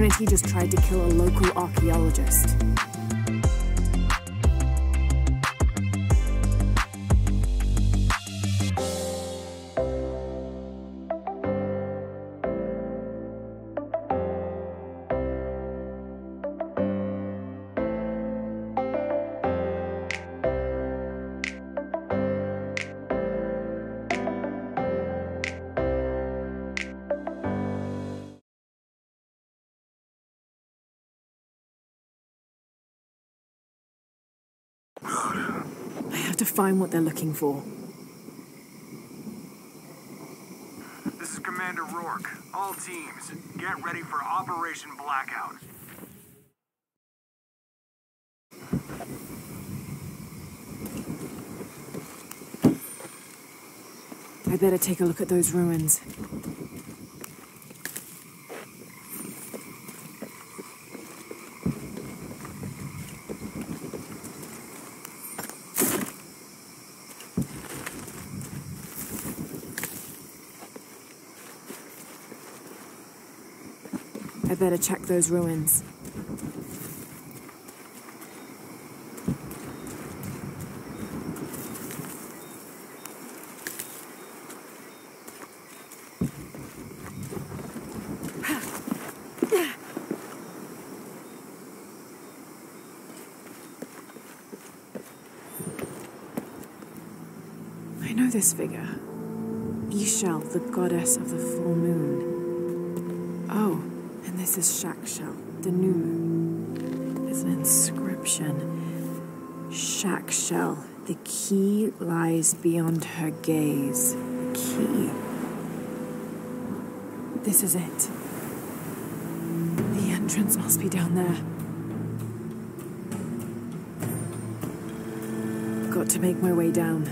Trinity just tried to kill a local archaeologist. Find what they're looking for. This is Commander Rourke. All teams, get ready for Operation Blackout. I better take a look at those ruins. Better check those ruins. I know this figure. Ix Chel, the goddess of the full moon. Is Chak Chel, the new moon. There's an inscription. Chak Chel, the key lies beyond her gaze. The key. This is it. The entrance must be down there. Got to make my way down.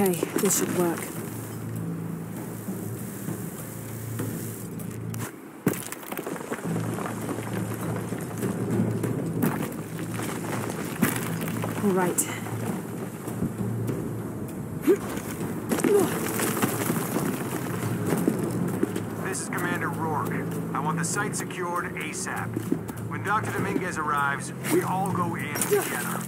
Okay, this should work. All right. This is Commander Rourke. I want the site secured ASAP. When Dr. Dominguez arrives, we all go in together.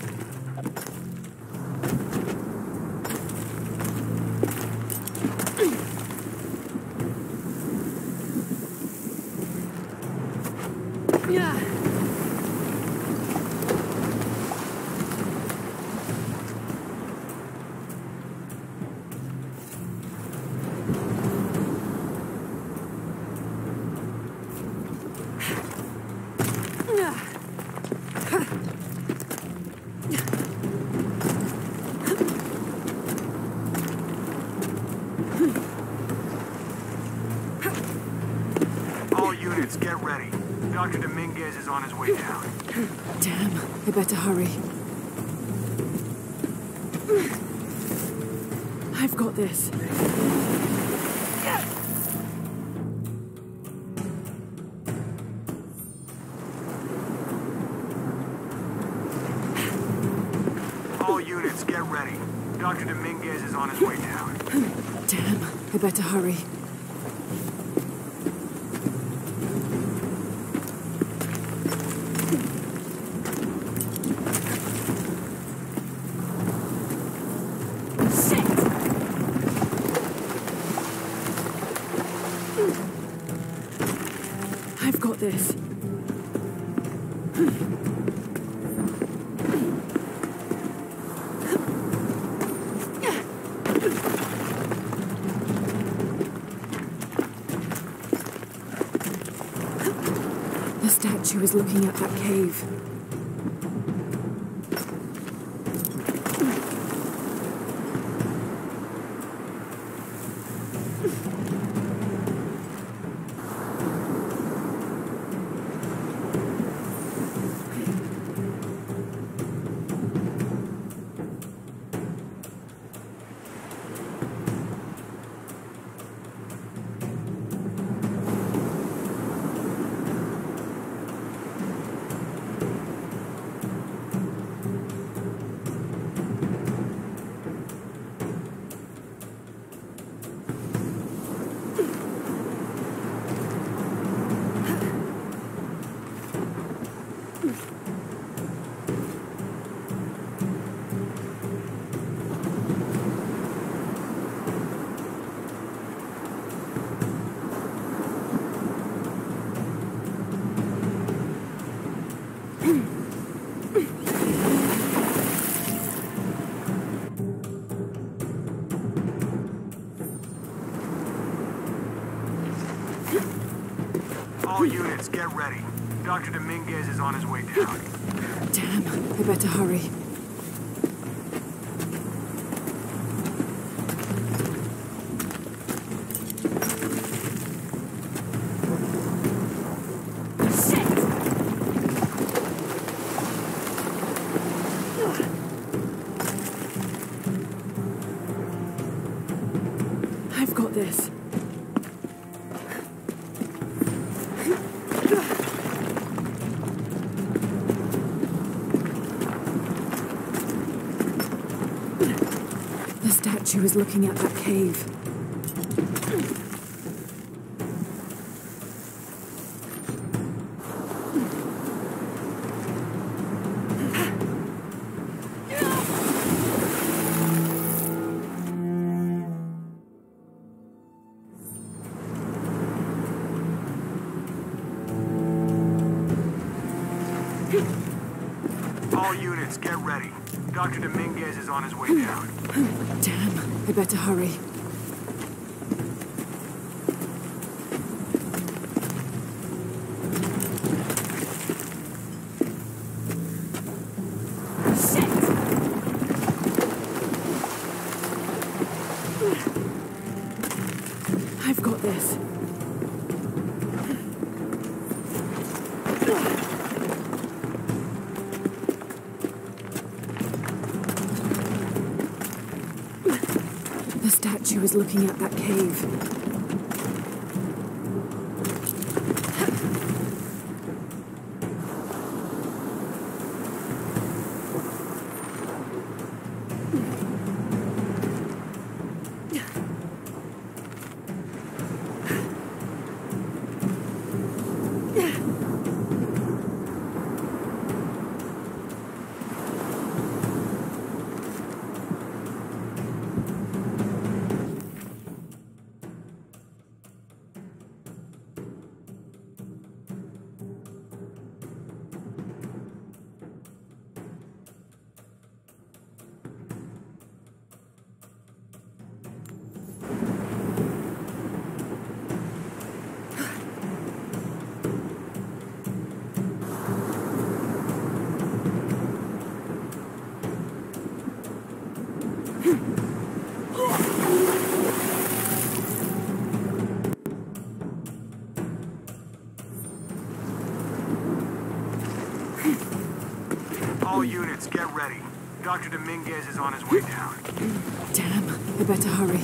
Yeah. All units, get ready. Dr. Dominguez is on his way down. Damn, I better hurry. I've got this. All units, get ready. Dr. Dominguez is on his way down. Damn, I better hurry. I've got this. The is looking at that cave. Is on his way down. Damn, I better hurry. The was looking at that cave. Statue is looking at that cave. Dominguez is on his way down. Damn, I better hurry.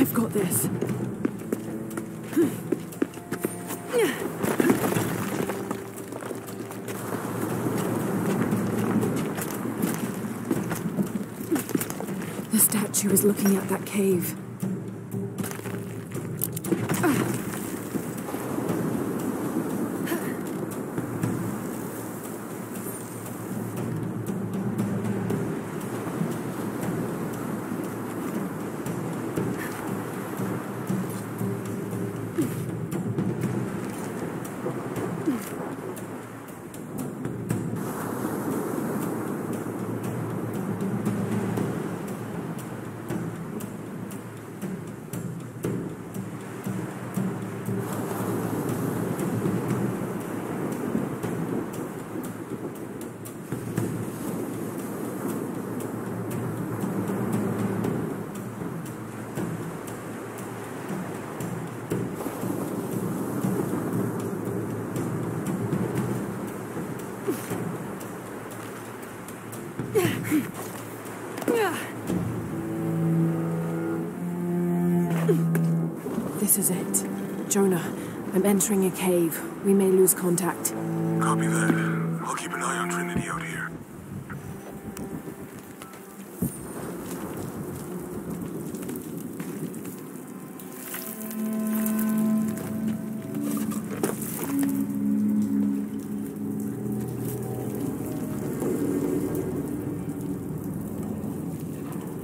I've got this. Is looking at that cave. This is it. Jonah, I'm entering a cave. We may lose contact. Copy that. I'll keep an eye on Trinity out here.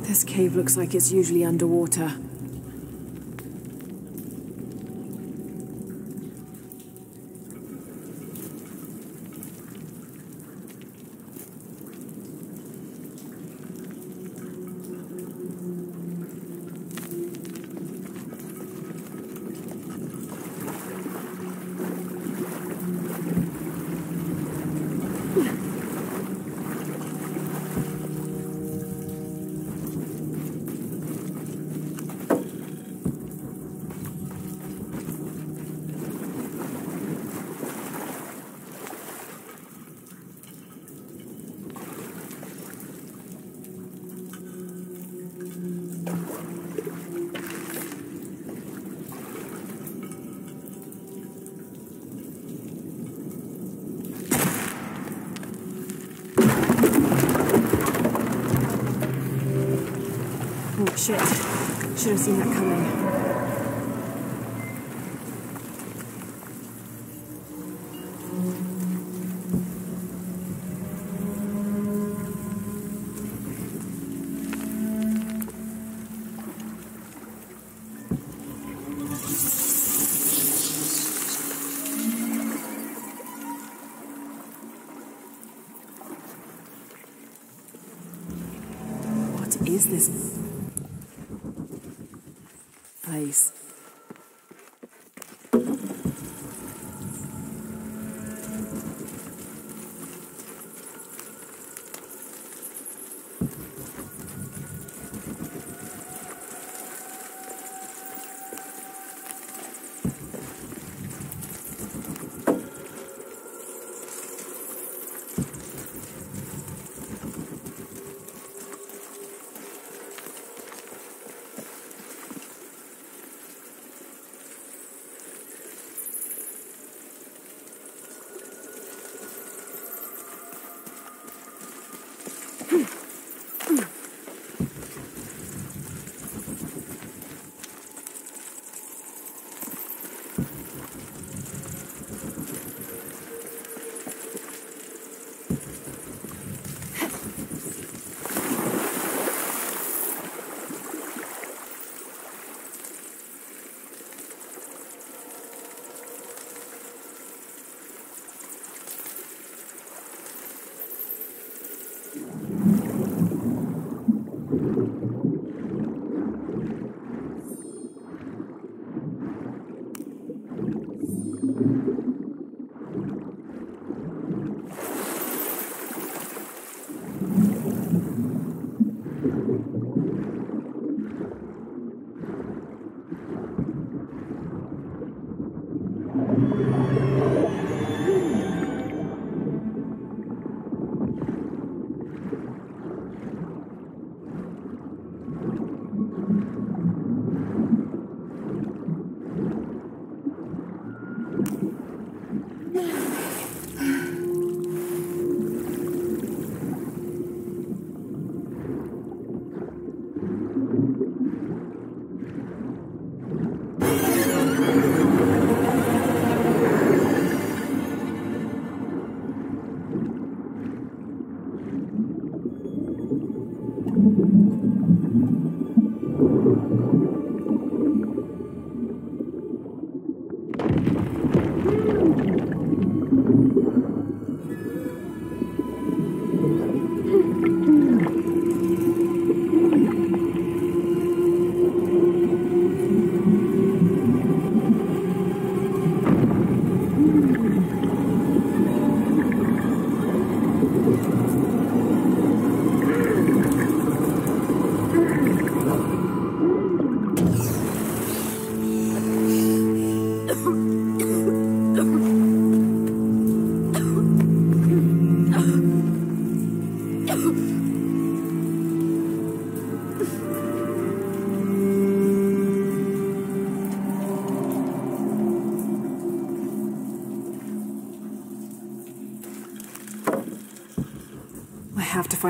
This cave looks like it's usually underwater. Oh shit. Should have seen that coming.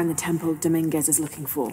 Find the temple Dominguez is looking for.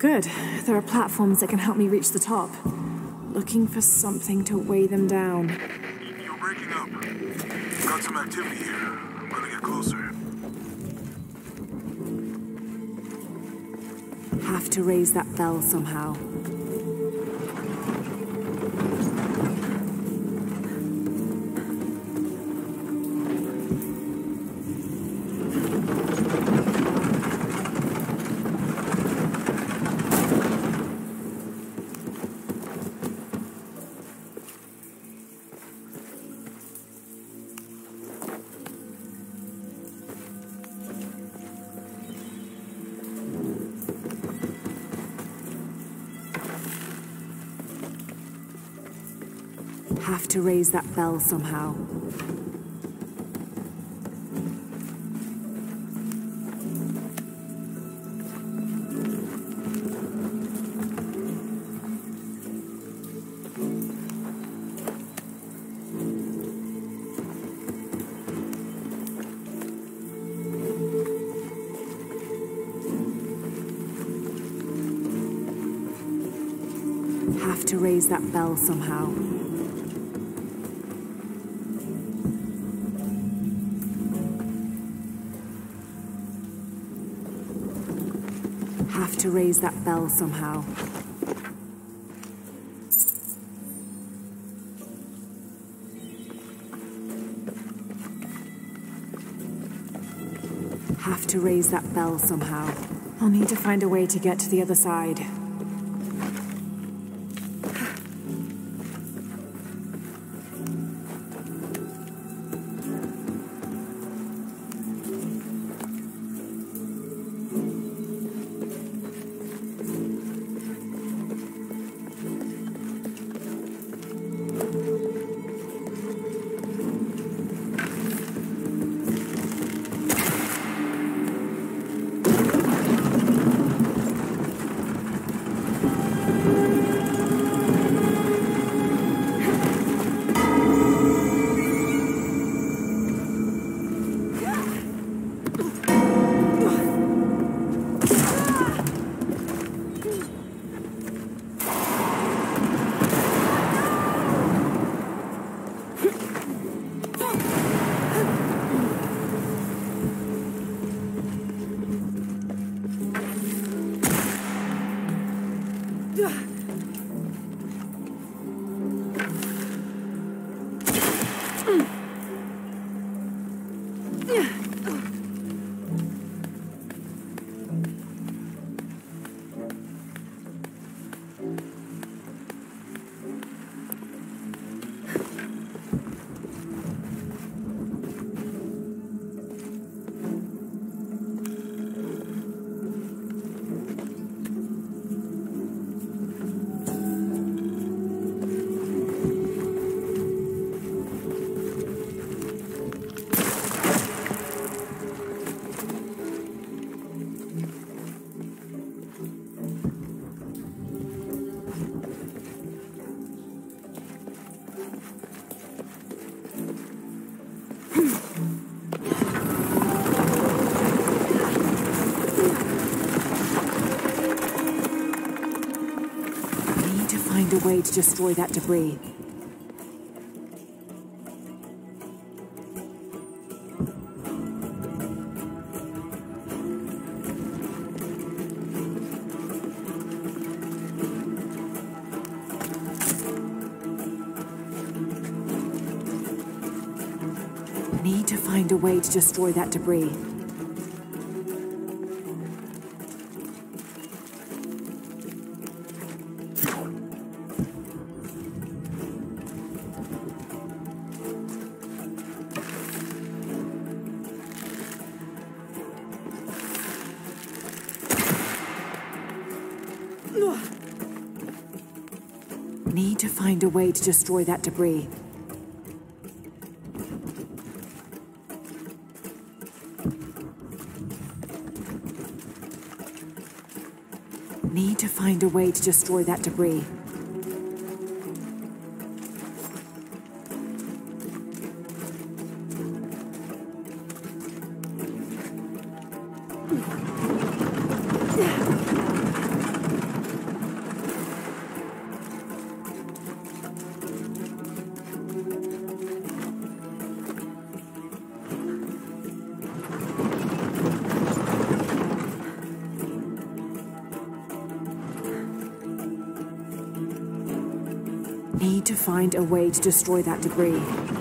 Good. There are platforms that can help me reach the top. Looking for something to weigh them down. You're breaking up. Got some activity here. I'm gonna get closer. Have to raise that bell somehow. To raise that bell somehow. Have to raise that bell somehow. Raise that bell somehow. Have to raise that bell somehow. I'll need to find a way to get to the other side. Way to destroy that debris. Need to find a way to destroy that debris. A way to destroy that debris. Need to find a way to destroy that debris. Destroy that debris.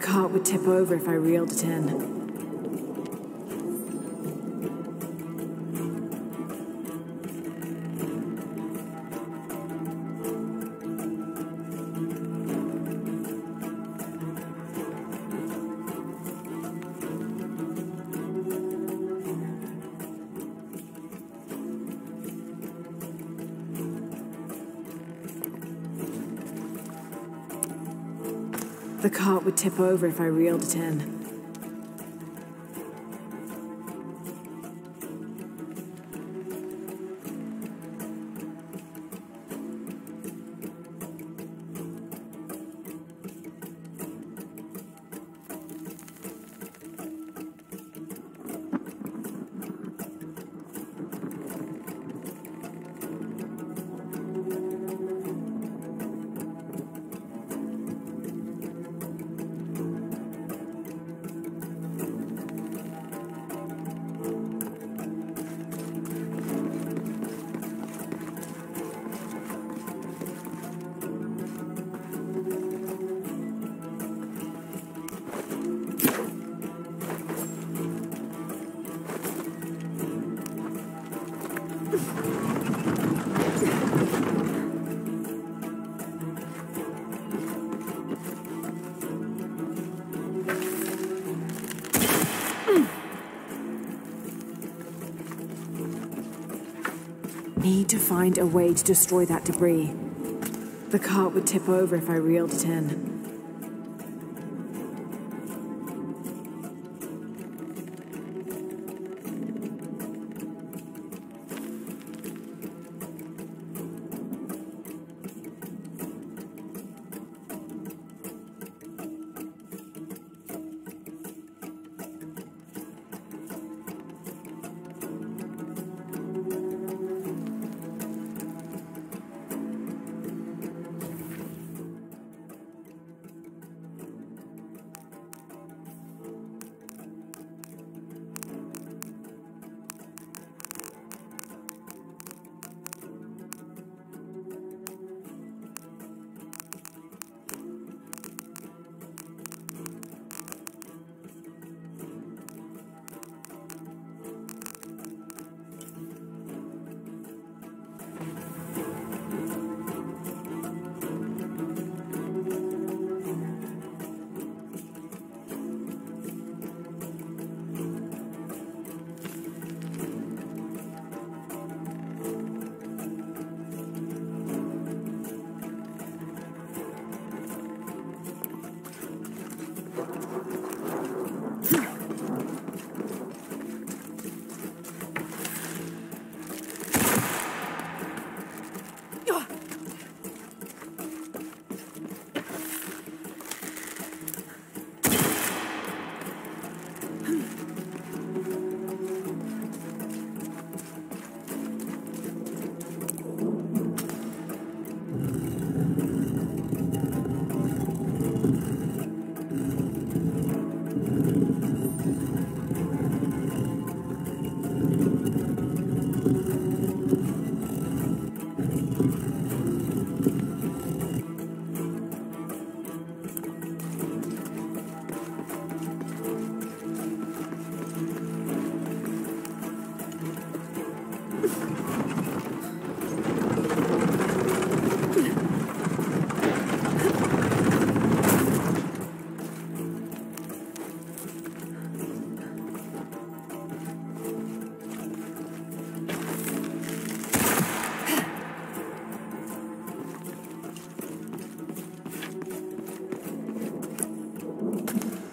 Cart would tip over if I reeled it in. Would tip over if I reeled it in. Way to destroy that debris. The cart would tip over if I reeled it in.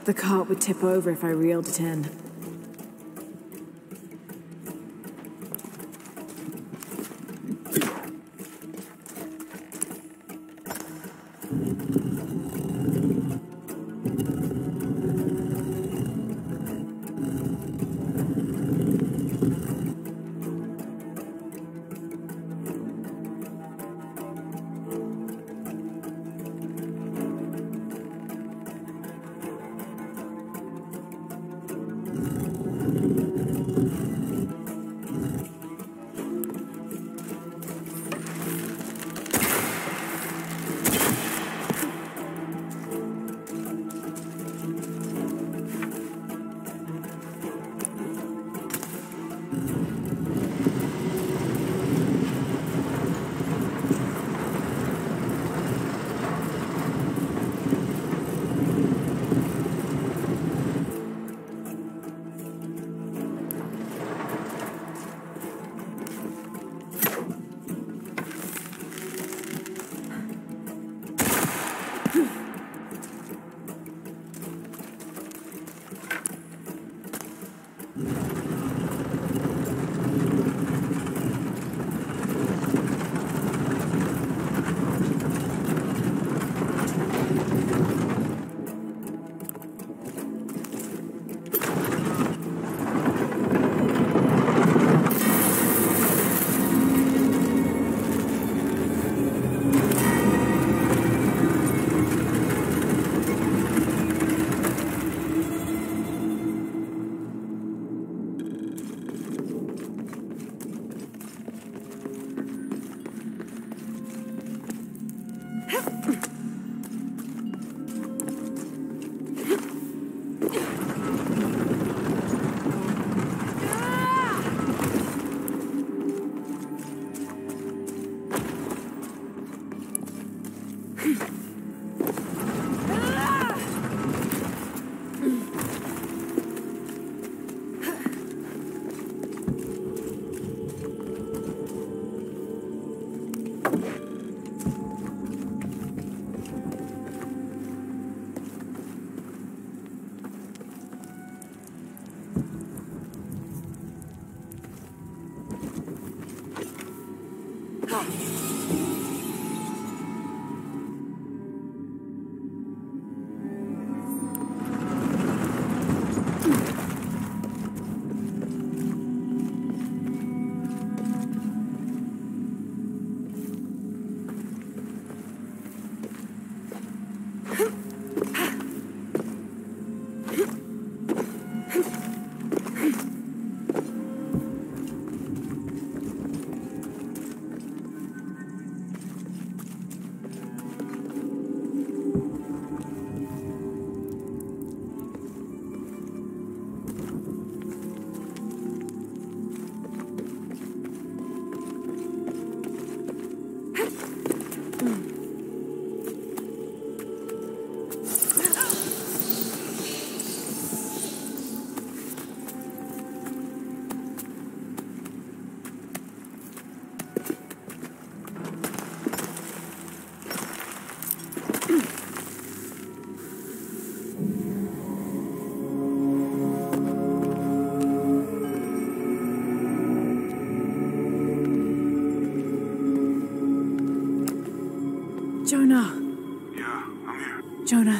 The cart would tip over if I reeled it in.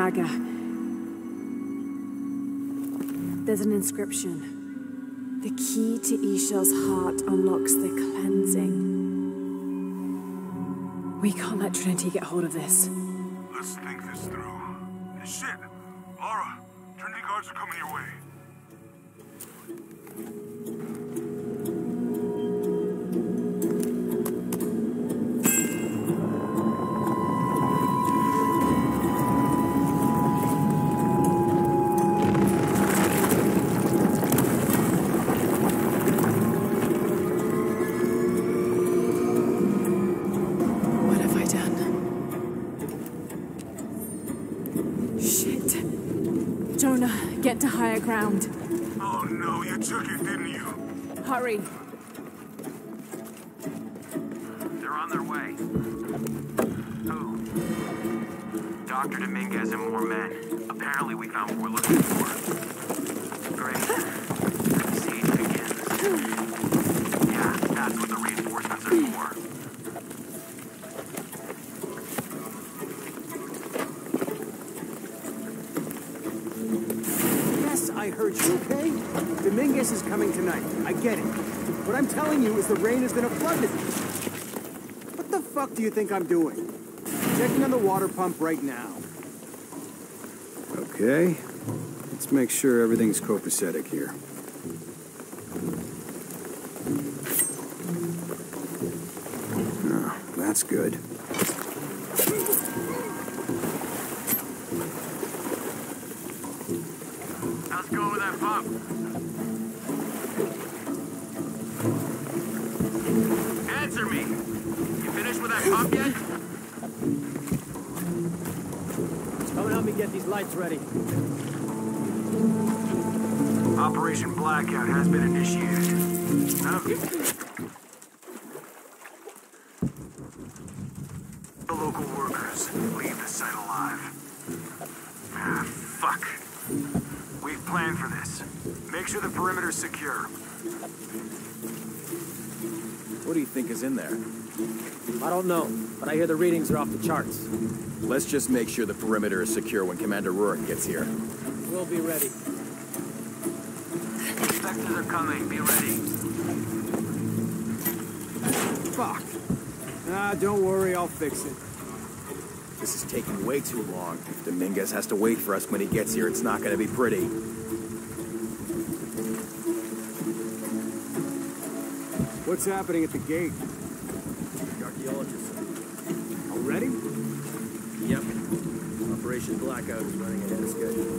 Dagger. There's an inscription. The key to Ix Chel's heart unlocks the cleansing. We can't let Trinity get hold of this. Dr. Dominguez and more men. Apparently we found what we're looking for. Great. Siege begins. Yeah, that's what the reinforcements are for. Yes, I heard you, okay? Dominguez is coming tonight. I get it. What I'm telling you is the rain is gonna flood it. What the fuck do you think I'm doing? Checking on the water pump right now. Okay. Let's make sure everything's copacetic here. Oh, that's good. How's it going with that pump? Answer me. You finished with that pump yet? Lights ready. Operation Blackout has been initiated. Okay. The local workers leave the site alive. Ah, fuck. We've planned for this. Make sure the perimeter's secure. What do you think is in there? I don't know, but I hear the readings are off the charts. Let's just make sure the perimeter is secure when Commander Rourke gets here. We'll be ready. Inspectors are coming. Be ready. Fuck. Ah, don't worry, I'll fix it. This is taking way too long. If Dominguez has to wait for us when he gets here, it's not going to be pretty. What's happening at the gate? The archaeologists. Already? Yep. Blackout is running ahead of schedule.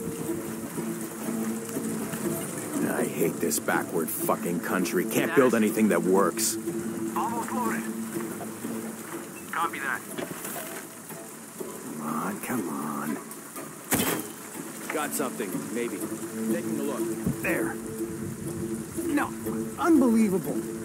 I hate this backward fucking country. Can't build anything that works. Almost loaded. Copy that. Come on, come on. Got something, maybe. Taking a look. There. No. Unbelievable.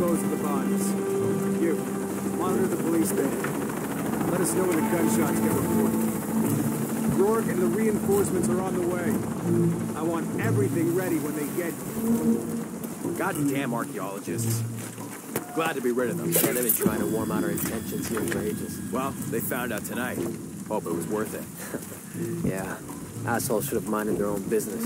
Dispose of the bodies. You, monitor the police van. Let us know when the gunshots get reported. Rourke and the reinforcements are on the way. I want everything ready when they get here. Goddamn archaeologists. Glad to be rid of them. Yeah, they've been trying to warm out our intentions here for ages. Well, they found out tonight. Hope it was worth it. Yeah. Assholes should have minded their own business.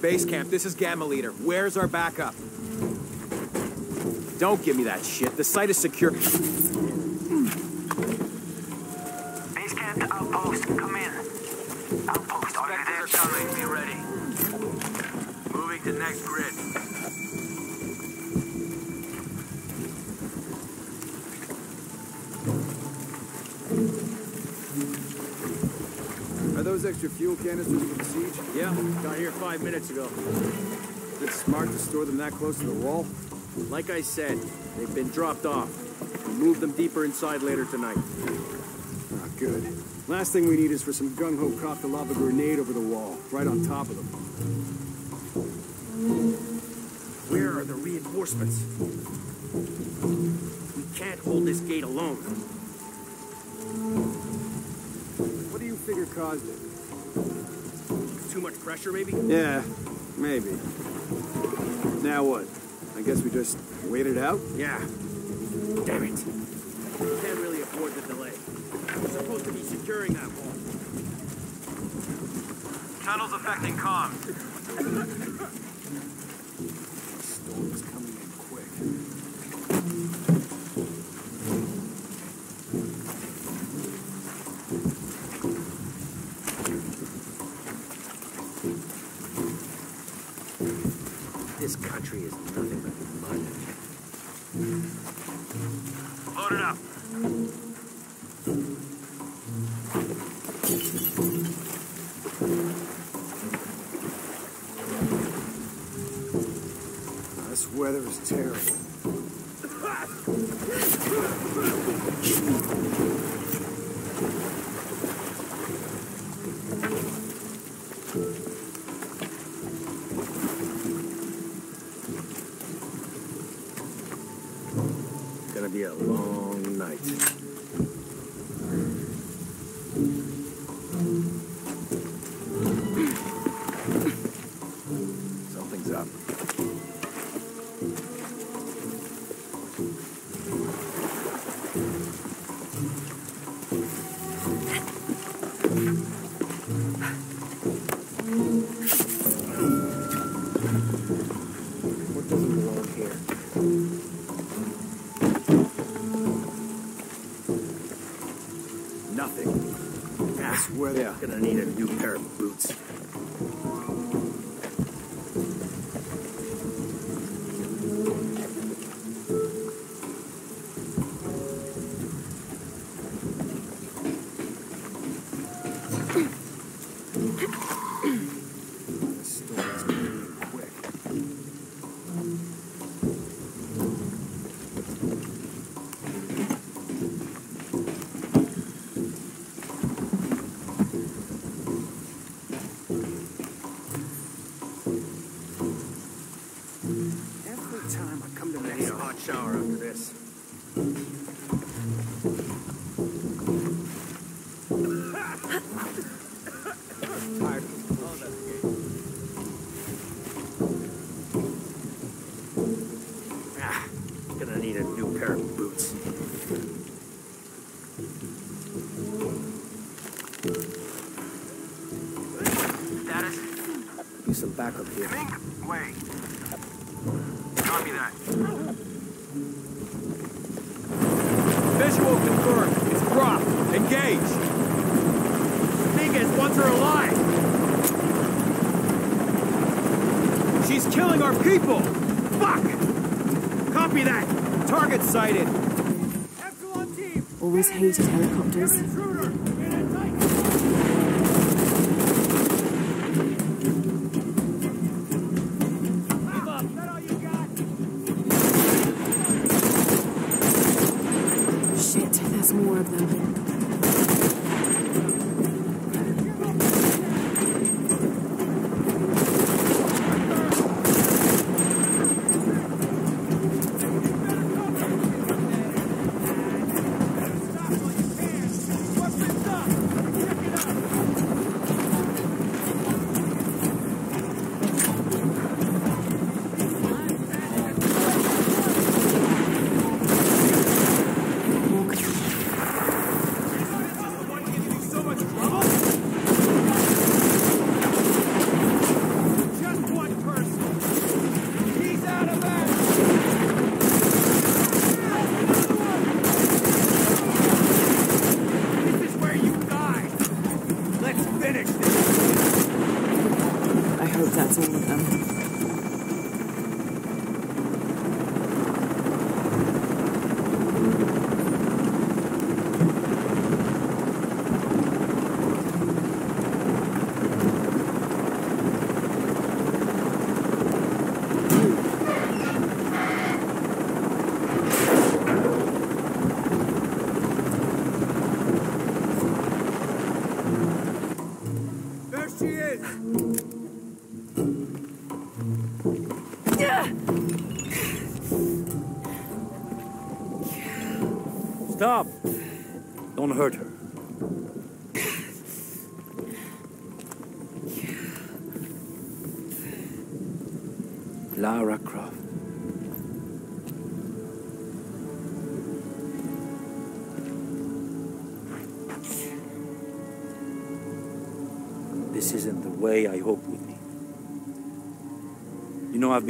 Base camp, this is Gamma Leader. Where's our backup? Don't give me that shit. The site is secure. Base camp to outpost. Come in. Outpost. Inspectors are coming. Be ready. Moving to next grid. Are those extra fuel canisters for the siege? Yeah, got here five minutes ago. Is it smart to store them that close to the wall? Like I said, they've been dropped off. We'll move them deeper inside later tonight. Ah, good. Last thing we need is for some gung-ho cop to lob a grenade over the wall, right on top of them. Where are the reinforcements? We can't hold this gate alone. What do you figure caused it? Too much pressure, maybe? Yeah, maybe. Now what? I guess we just wait it out? Yeah. Damn it. Can't really afford the delay. We're supposed to be securing that wall. Tunnels affecting comms. Swear gonna need a new pair of boots. Do some backup here. Mink, wait. Copy that. Visual confirmed. It's Croft. Engage. Dominguez wants her alive. She's killing our people. Fuck. Copy that. Target sighted. Always hated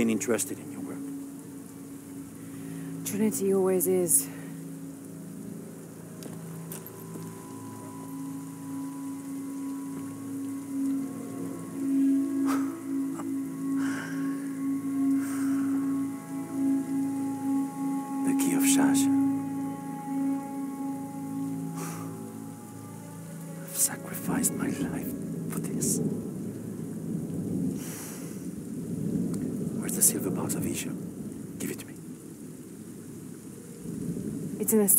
been interested in your work. Trinity always is.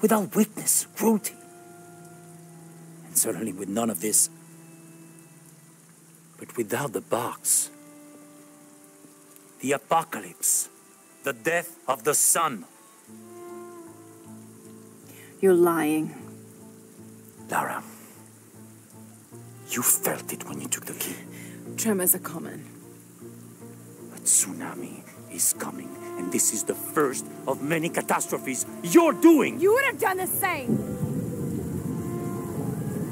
without weakness, cruelty. And certainly with none of this. But without the box, the apocalypse, the death of the sun. You're lying. Lara, you felt it when you took the key. Tremors are common. A tsunami is coming, and this is the first of many catastrophes you're doing. You would have done the same.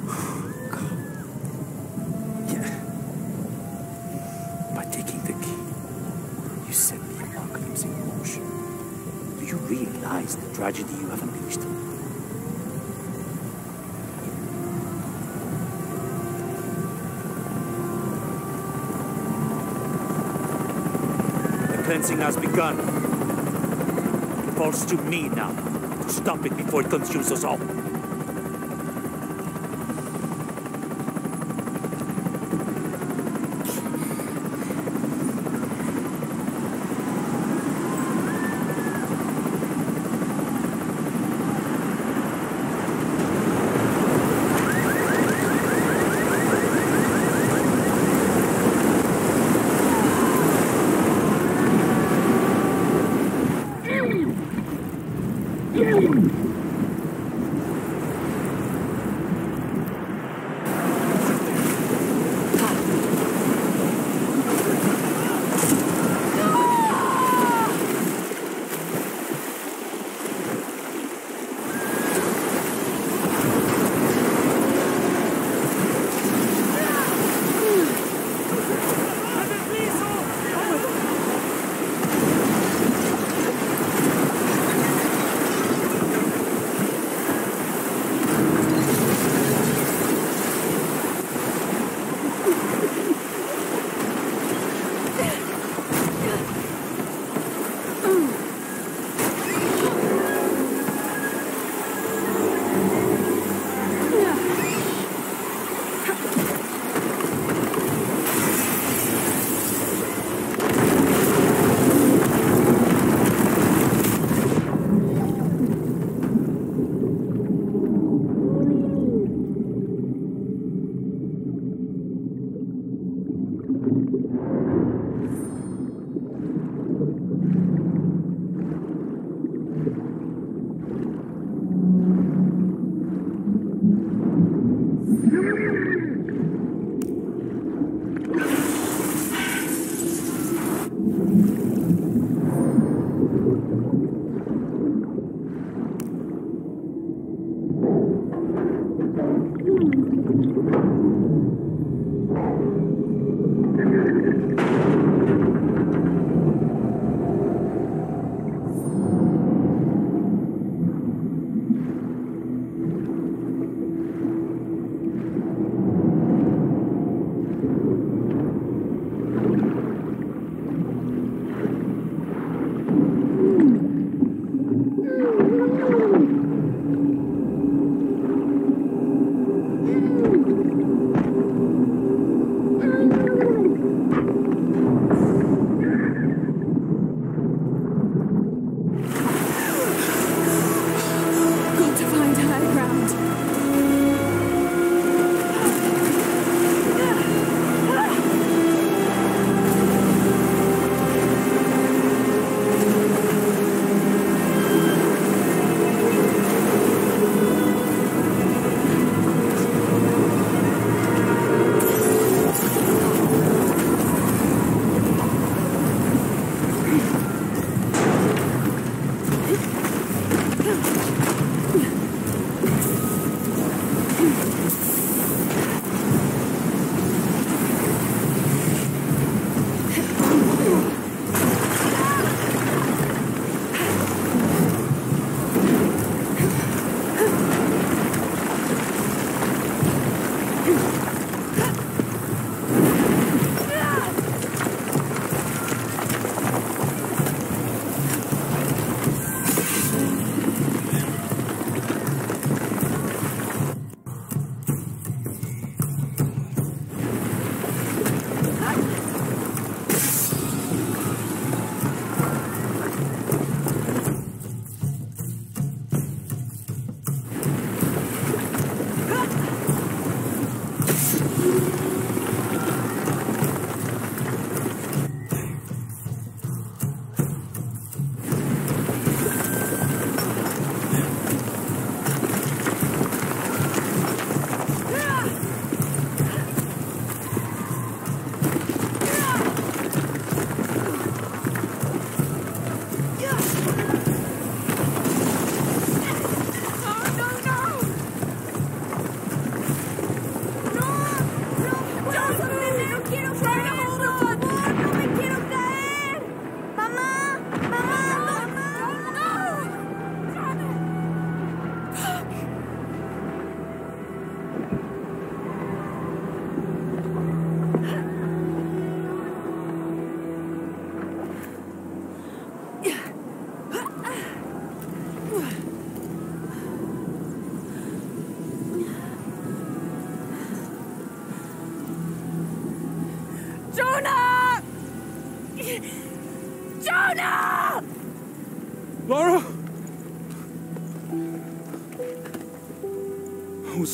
Yeah. By taking the key, you set the apocalypse in motion. Do you realize the tragedy you have unleashed? Cleansing has begun. It falls to me now to stop it before it consumes us all.